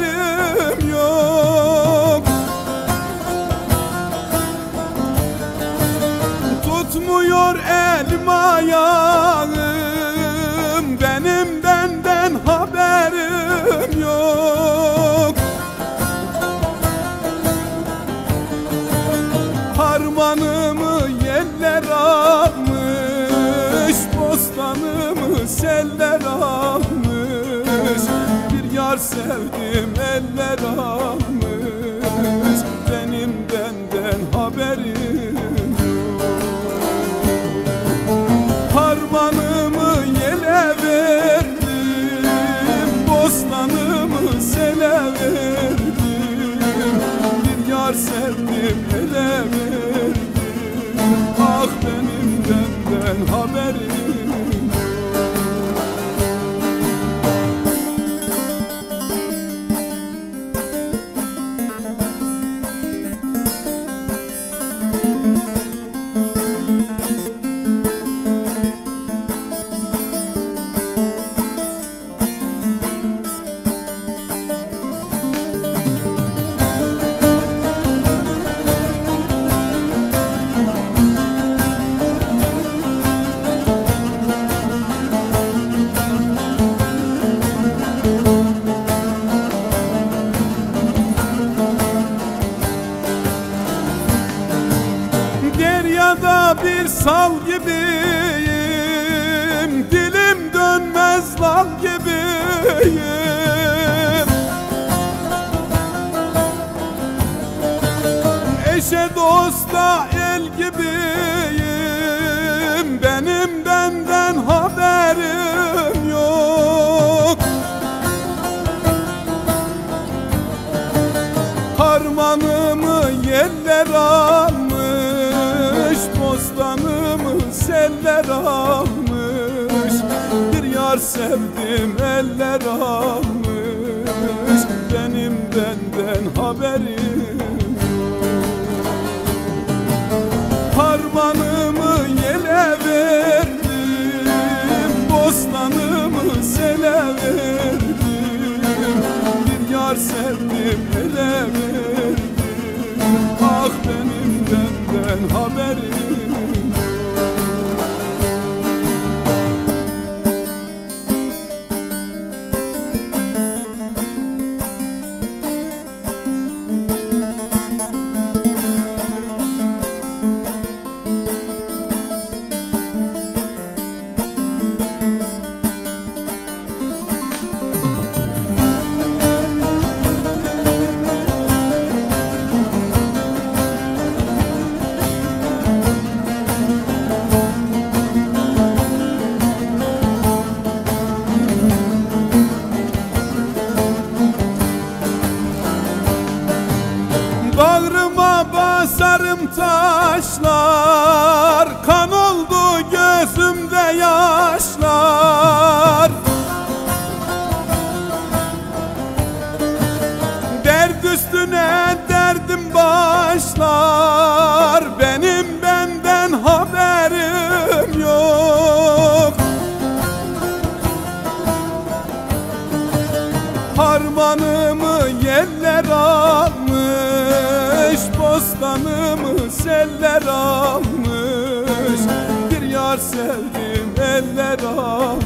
yerim yok. Tutmuyor elma yağı. Sevdim eller almış. Benim benden haberim Harmanımı yele verdim Bostanımı sele verdim. Bir yar sevdim ele verdim Deryada bir sal gibiyim Dilim dönmez lal gibiyim. Eşe dosta el gibiyim Benim benden haberim yok. Harmanımı yeller almış Bostanımı seller almış. Bir yar sevdim eller almış. Benim benden haberim. Harmanımı yele verdim Bostanımı sele verdim. Bir yar sevdim ele verdim. Ah benim benden haberim Basarım taşlar Kan oldu gözümde yaşlar. Dert üstüne derdim başlar Benim benden haberim yok. Harmanımı yeller almış Bostanımı seller almış. Bir yar sevdim eller almış